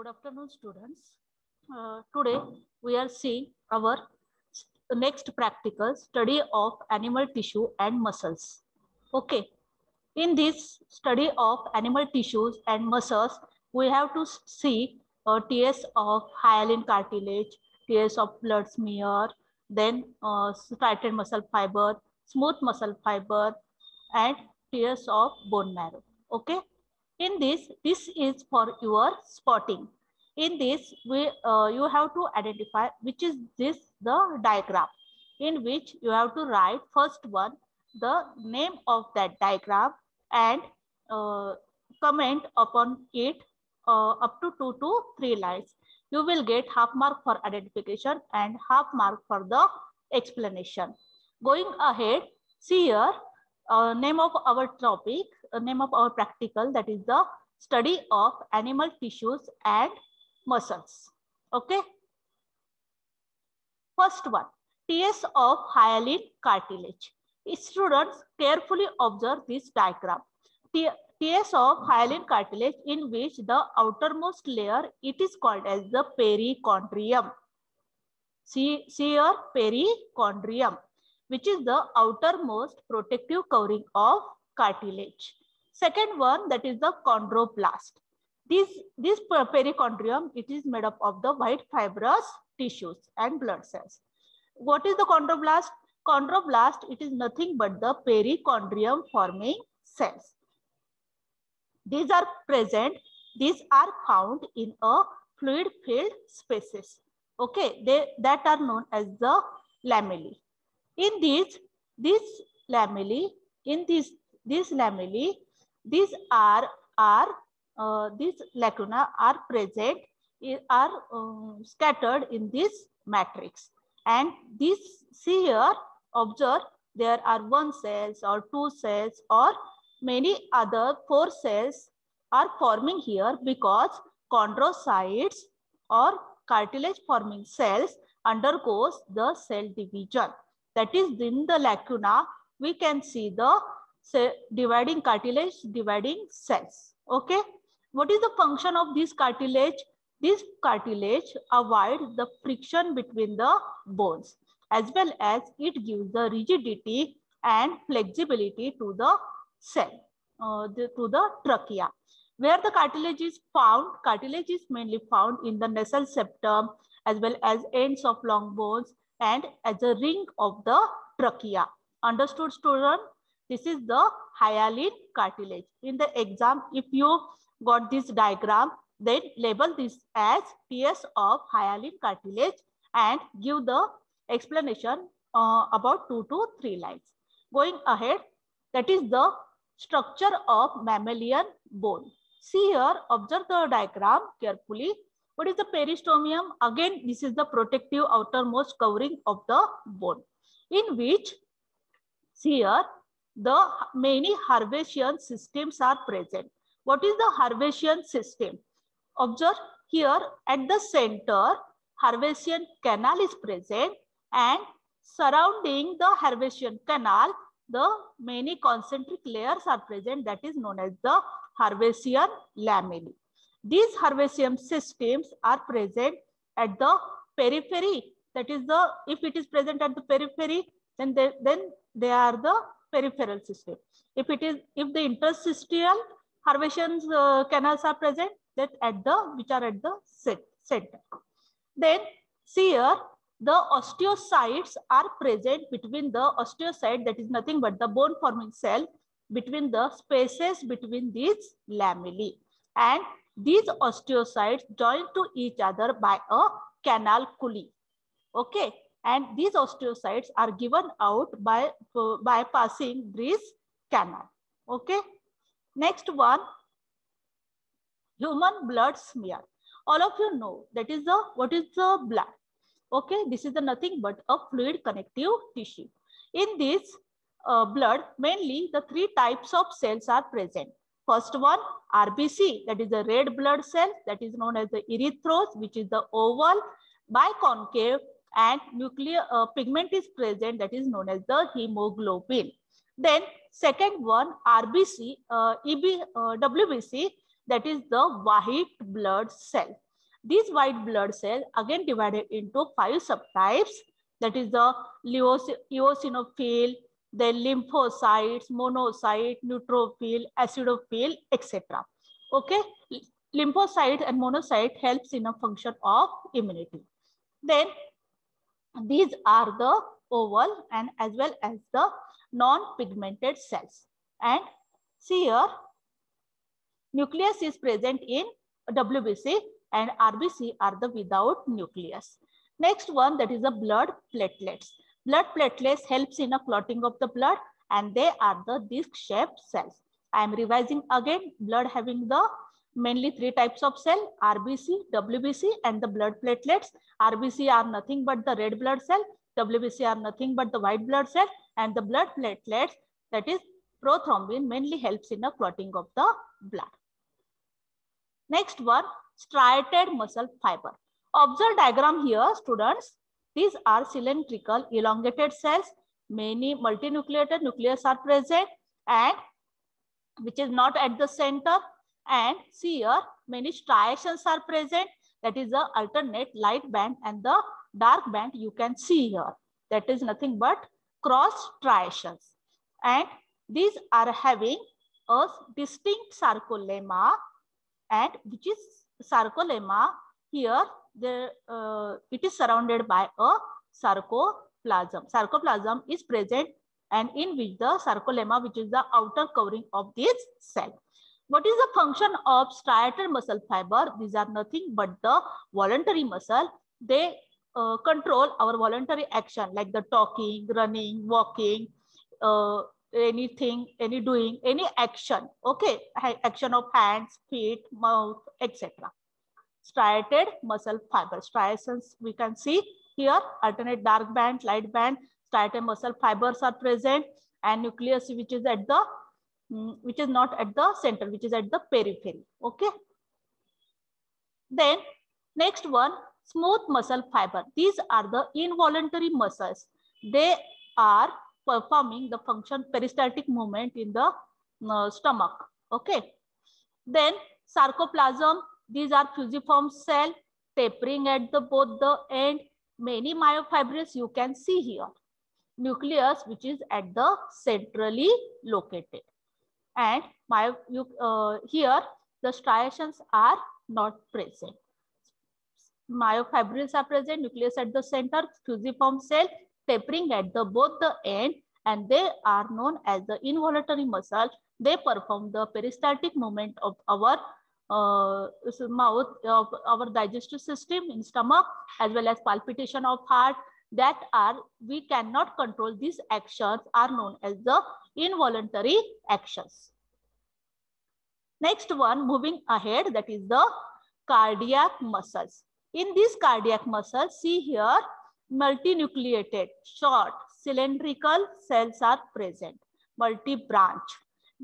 Good afternoon, students. Uh, today we are seeing our next practical study of animal tissue and muscles. Okay. In this study of animal tissues and muscles, we have to see uh, TS of hyaline cartilage, TS of blood smear, then uh, striated muscle fiber, smooth muscle fiber, and TS of bone marrow. Okay. In this, this is for your spotting. In this, we uh, you have to identify which is this the diagram in which you have to write first one the name of that diagram and uh, comment upon it uh, up to two to three lines. You will get half mark for identification and half mark for the explanation. Going ahead, see here, uh, name of our topic, name of our practical, that is the study of animal tissues and muscles. Okay. First one, TS of hyaline cartilage. Students carefully observe this diagram. TS of hyaline cartilage in which the outermost layer, it is called as the perichondrium. See, see here, perichondrium, which is the outermost protective covering of cartilage. Second one, that is the chondroblast. This, this perichondrium, it is made up of the white fibrous tissues and blood cells. What is the chondroblast? Chondroblast, it is nothing but the perichondrium forming cells. These are present, these are found in a fluid filled spaces. Okay, they that are known as the lamellae. In these, these lamellae, in this, these lamellae, these are, are uh, these lacuna are present, are um, scattered in this matrix. And this, see here, observe, there are one cells or two cells or many other four cells are forming here because chondrocytes or cartilage forming cells undergoes the cell division. That is in the lacuna, we can see the cell dividing cartilage dividing cells. Okay. What is the function of this cartilage? This cartilage avoids the friction between the bones as well as it gives the rigidity and flexibility to the cell, uh, the, to the trachea. Where the cartilage is found, cartilage is mainly found in the nasal septum as well as ends of long bones and as a ring of the trachea. Understood student? This is the hyaline cartilage. In the exam, if you got this diagram, then label this as TS of hyaline cartilage and give the explanation uh, about two to three lines. Going ahead, that is the structure of mammalian bone. See here, observe the diagram carefully. What is the periosteum? Again, this is the protective outermost covering of the bone in which, see here, the many Haversian systems are present. What is the Haversian system? Observe here at the center, Haversian canal is present and surrounding the Haversian canal, the many concentric layers are present that is known as the Haversian lamellae. These Haversian systems are present at the periphery. That is the, if it is present at the periphery, then they, then they are the peripheral system. If it is, if the interstitial Haversian uh, canals are present, that at the, which are at the center. Then see here, the osteocytes are present between the osteocyte, that is nothing but the bone forming cell, between the spaces between these lamellae. And these osteocytes join to each other by a canaliculi. Okay. And these osteocytes are given out by, uh, by passing this canal. Okay. Next one, human blood smear. All of you know that is the, what is the blood? Okay, this is the nothing but a fluid connective tissue. In this uh, blood, mainly the three types of cells are present. First one, RBC, that is the red blood cell, that is known as the erythros, which is the oval, biconcave, and nuclear uh, pigment is present, that is known as the hemoglobin. Then second one, RBC, uh, EB, uh, WBC, that is the white blood cell. These white blood cells again divided into five subtypes. That is the eosinophil, the lymphocytes, monocyte, neutrophil, acidophil, etc. Okay, lymphocyte and monocyte helps in a function of immunity. Then these are the oval and as well as the non-pigmented cells. And see here, nucleus is present in WBC and RBC are the without nucleus. Next one that is the blood platelets. Blood platelets helps in a clotting of the blood and they are the disc shaped cells. I am revising again blood having the mainly three types of cell RBC, WBC and the blood platelets. RBC are nothing but the red blood cell. WBC are nothing but the white blood cell and the blood platelets that is prothrombin mainly helps in the clotting of the blood. Next one, striated muscle fiber. Observe diagram here, students. These are cylindrical elongated cells. Many multinucleated nucleus are present and which is not at the center. And see here, many striations are present. That is the alternate light band and the dark band you can see here. That is nothing but cross striations. And these are having a distinct sarcolemma and which is sarcolemma here the uh, it is surrounded by a sarcoplasm sarcoplasm is present and in which the sarcolemma which is the outer covering of this cell what is the function of striated muscle fiber? These are nothing but the voluntary muscle. They uh, control our voluntary action like the talking running walking uh, anything, any doing, any action, okay, action of hands, feet, mouth, etc. Striated muscle fiber, striations we can see here, alternate dark band, light band, striated muscle fibers are present and nucleus which is at the, which is not at the center, which is at the periphery, okay. Then next one, smooth muscle fiber. These are the involuntary muscles. They are performing the function peristaltic movement in the uh, stomach. Okay. Then sarcoplasm, these are fusiform cell tapering at the both the end. Many myofibrils you can see here. Nucleus which is at the centrally located. And my, you, uh, here the striations are not present. Myofibrils are present, nucleus at the center, fusiform cell tapering at the both the end and they are known as the involuntary muscle. They perform the peristaltic movement of our uh, mouth, of our digestive system in stomach, as well as palpitation of heart that are, we cannot control these actions are known as the involuntary actions. Next one, moving ahead, that is the cardiac muscles. In these cardiac muscles, see here, multinucleated, short, cylindrical cells are present, multi-branch.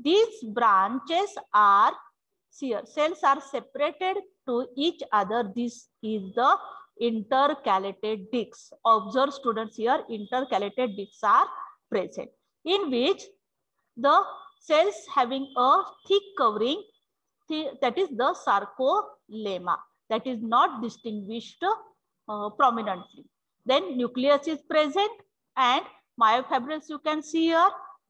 These branches are, here, cells are separated to each other. This is the intercalated discs. Observe students here, intercalated discs are present, in which the cells having a thick covering, that is the sarcolemma, that is not distinguished uh, prominently. Then nucleus is present and myofibrils you can see here.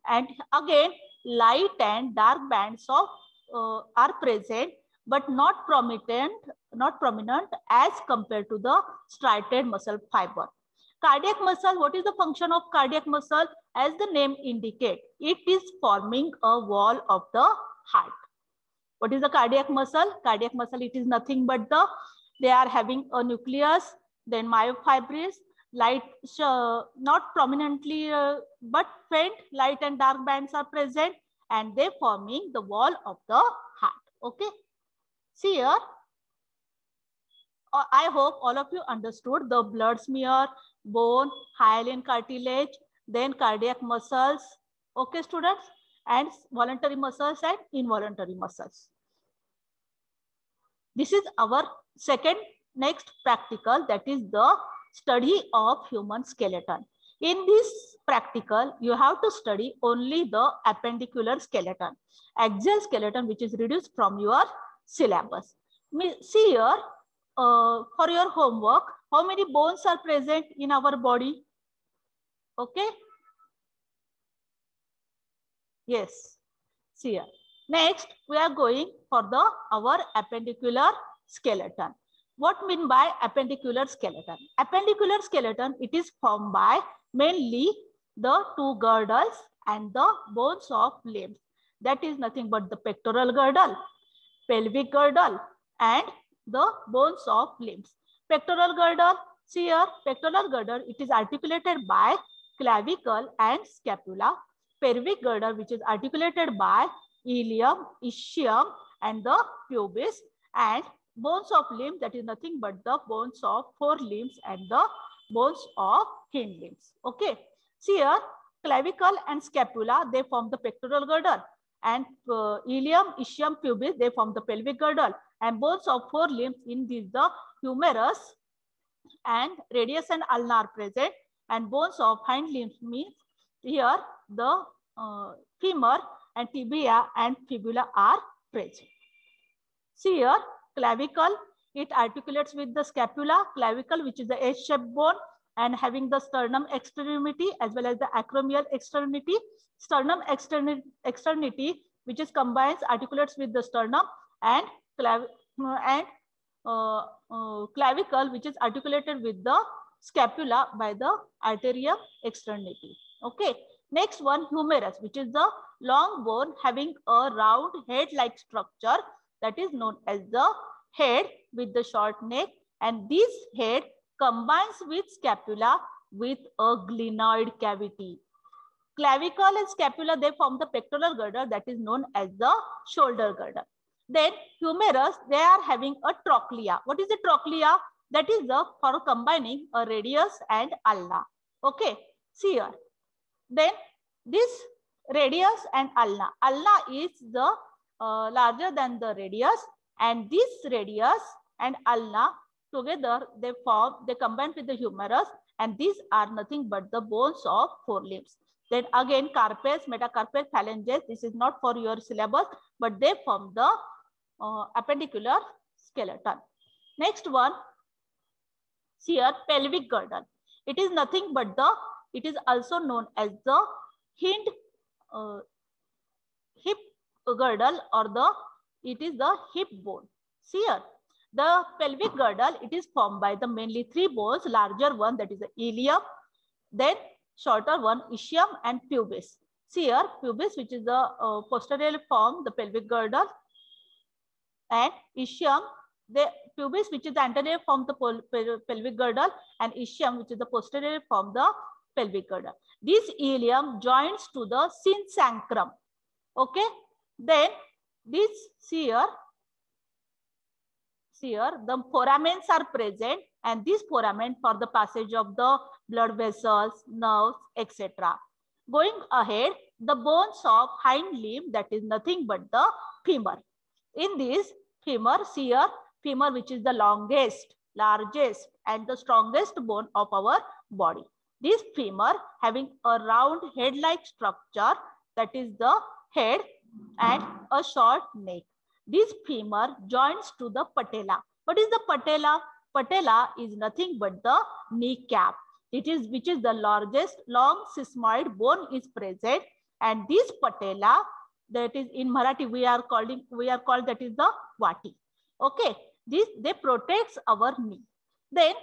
And again, light and dark bands of uh, are present, but not prominent, not prominent as compared to the striated muscle fiber. Cardiac muscle, what is the function of cardiac muscle? As the name indicate, it is forming a wall of the heart. What is the cardiac muscle? Cardiac muscle, it is nothing but the, they are having a nucleus, then myofibrils, light, uh, not prominently, uh, but faint light and dark bands are present and they forming the wall of the heart. Okay. See here. Uh, I hope all of you understood the blood smear, bone, hyaline cartilage, then cardiac muscles. Okay, students, and voluntary muscles and involuntary muscles. This is our second next practical that is the study of human skeleton. In this practical, you have to study only the appendicular skeleton, axial skeleton, which is reduced from your syllabus. See here, uh, for your homework, how many bones are present in our body? Okay. Yes. See here. Next, we are going for the our appendicular skeleton. What mean by appendicular skeleton? Appendicular skeleton, it is formed by mainly the two girdles and the bones of limbs. That is nothing but the pectoral girdle, pelvic girdle, and the bones of limbs. Pectoral girdle, see here, pectoral girdle, it is articulated by clavicle and scapula. Pelvic girdle, which is articulated by ilium, ischium, and the pubis. And bones of limb, that is nothing but the bones of forelimbs and the bones of hind limbs. Okay. See here, clavicle and scapula, they form the pectoral girdle. And uh, ilium, ischium, pubis, they form the pelvic girdle and bones of forelimbs in these the humerus and radius and ulnar present and bones of hind limbs means here the uh, femur and tibia and fibula are present. See here clavicle it articulates with the scapula clavicle which is the H-shaped bone and having the sternum extremity as well as the acromial extremity sternum extremity which is combines articulates with the sternum and and uh, uh, clavicle, which is articulated with the scapula by the arterium externity. Okay. Next one, humerus, which is the long bone having a round head-like structure that is known as the head with the short neck. And this head combines with scapula with a glenoid cavity. Clavicle and scapula, they form the pectoral girdle that is known as the shoulder girdle. Then humerus, they are having a trochlea. What is a trochlea? That is the for combining a radius and ulna. Okay, see here. Then this radius and ulna. Ulna is the uh, larger than the radius and this radius and ulna together they form, they combine with the humerus and these are nothing but the bones of forelimbs. Then again carpes, metacarpal phalanges, this is not for your syllabus, but they form the uh, appendicular skeleton. Next one, here pelvic girdle. It is nothing but the, it is also known as the hind uh, hip girdle or the, it is the hip bone. Here, the pelvic girdle, it is formed by the mainly three bones, larger one that is the ilium, then shorter one ischium and pubis. Here, pubis which is the uh, posterior form, the pelvic girdle, and ischium, the pubis, which is the anterior form the pelvic girdle, and ischium, which is the posterior form the pelvic girdle. This ilium joins to the synsacrum. Okay. Then this here, here the foramens are present, and this foramen for the passage of the blood vessels, nerves, etc. Going ahead, the bones of hind limb that is nothing but the femur. In this femur, here, femur which is the longest, largest and the strongest bone of our body. This femur having a round head-like structure that is the head and a short neck. This femur joins to the patella. What is the patella? Patella is nothing but the kneecap. It is which is the largest long sesamoid bone is present and this patella that is in Marathi we are calling we are called that is the vati. Okay, this they protects our knee. Then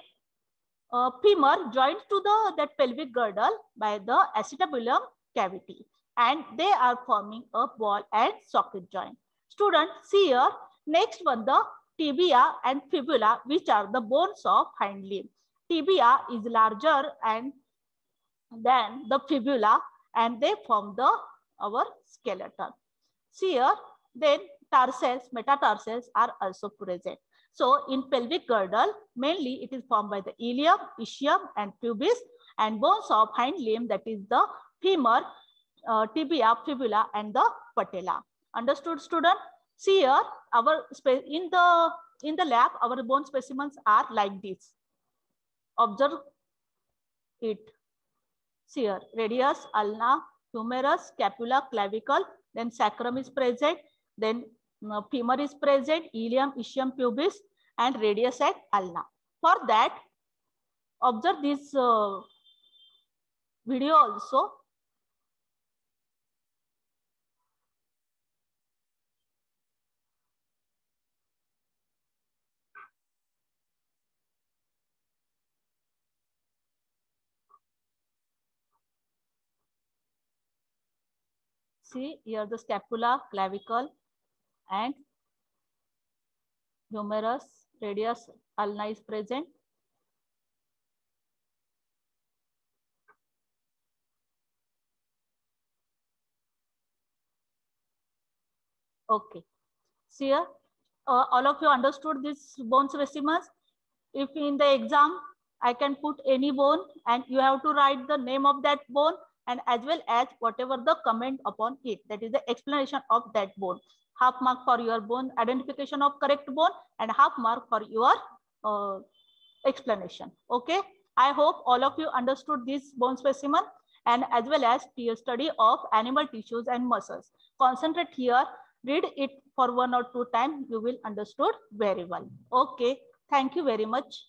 uh, femur joined to the that pelvic girdle by the acetabulum cavity and they are forming a ball and socket joint. Students, see here next one the tibia and fibula which are the bones of hind limb. Tibia is larger and than the fibula and they form the our skeleton. See here, then tarsals, metatarsals are also present. So in pelvic girdle, mainly it is formed by the ilium, ischium and pubis and bones of hind limb that is the femur, uh, tibia, fibula and the patella. Understood student? See here, our in the in the lab, our bone specimens are like this. Observe it. See here, radius, ulna, humerus, scapula, clavicle, then sacrum is present, then uh, femur is present, ilium, ischium, pubis, and radius at ulna. For that, observe this uh, video also. See here the scapula, clavicle and humerus, radius, ulna is present. Okay. See here, uh, all of you understood this bone specimens. If in the exam, I can put any bone and you have to write the name of that bone and as well as whatever the comment upon it. That is the explanation of that bone. Half mark for your bone identification of correct bone and half mark for your uh, explanation. Okay. I hope all of you understood this bone specimen and as well as study of animal tissues and muscles. Concentrate here, read it for one or two times. You will understood very well. Okay. Thank you very much.